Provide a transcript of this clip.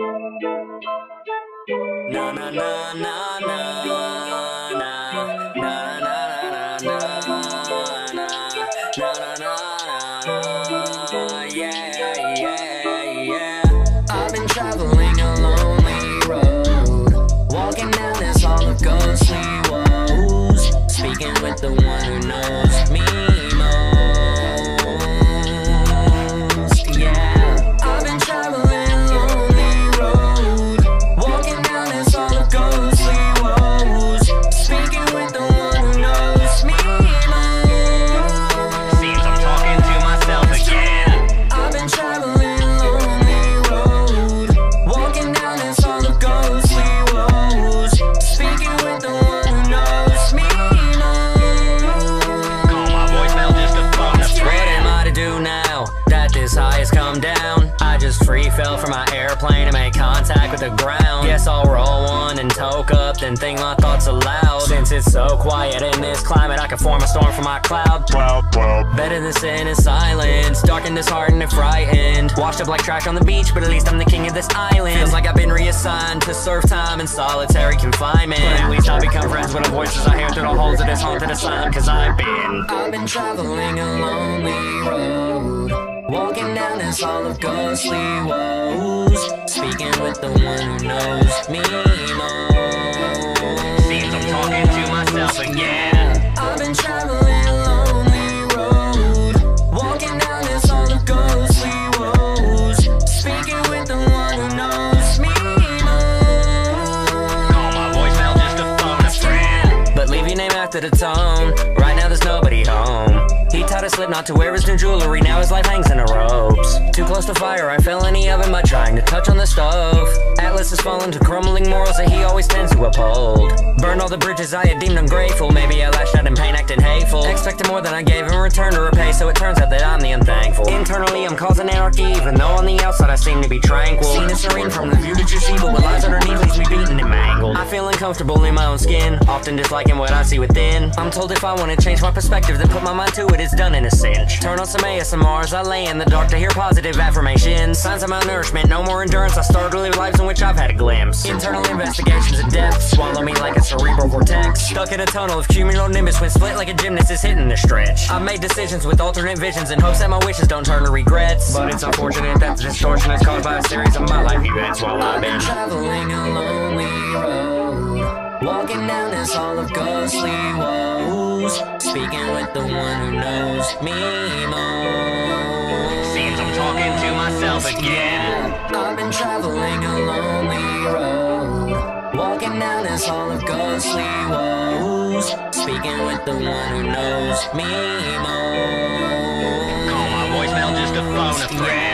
Na na na na na fell from my airplane and made contact with the ground. Guess I'll roll one and toke up, then think my thoughts aloud. Since it's so quiet in this climate, I can form a storm from my cloud. Better than sitting in silence, dark and disheartened and frightened. Washed up like trash on the beach, but at least I'm the king of this island. Feels like I've been reassigned to serve time in solitary confinement. But at least I become friends with the voices I hear through the holes of this haunted asylum, cause I've been. I've been traveling a lonely road. This of ghostly woes. Speaking with the one who knows me most. Seems I'm talking to myself again. I've been traveling a lonely road, walking down this hall of ghostly woes, speaking with the one who knows me most. Call my voicemail just to phone a friend. But leave your name after the tone. Right now there's nobody home. He taught a slip not to wear his new jewelry. Now his life hangs in the ropes. Too close to fire, I fell in the oven by trying to touch on the stove. Atlas has fallen to crumbling morals that he always tends to uphold. Burned all the bridges I had deemed ungrateful. Maybe I lashed out in pain, acting hateful. Expected more than I gave in return to repay, so it turns out that I'm the unthankful. Internally, I'm causing anarchy, even though on the outside I seem to be tranquil. Seen and serene from the view that you see, but what lies underneath leaves me beaten and mangled. I feel uncomfortable in my own skin, often disliking what I see within. I'm told if I want to change my perspective, then put my mind to it, it's done in a cinch. Turn on some ASMR as I lay in the dark to hear positive affirmations. Signs of malnourishment, no more endurance. I start to live lives in which I've had a glimpse. Internal investigations of depth swallow me like a cerebral vortex. Stuck in a tunnel of cumulonimbus when split like a gymnast is hitting the stretch. I've made decisions with alternate visions in hopes that my wishes don't turn to regrets. But it's unfortunate that the distortion is caused by a series of my life events while I've been traveling a lonely road. Walking down this hall of ghostly woes. Speaking with the one who knows me most. Seems I'm talking to myself again. I've been traveling a lonely road, walking down this hall of ghostly woes, speaking with the one who knows me most. Call my voicemail just to phone a friend.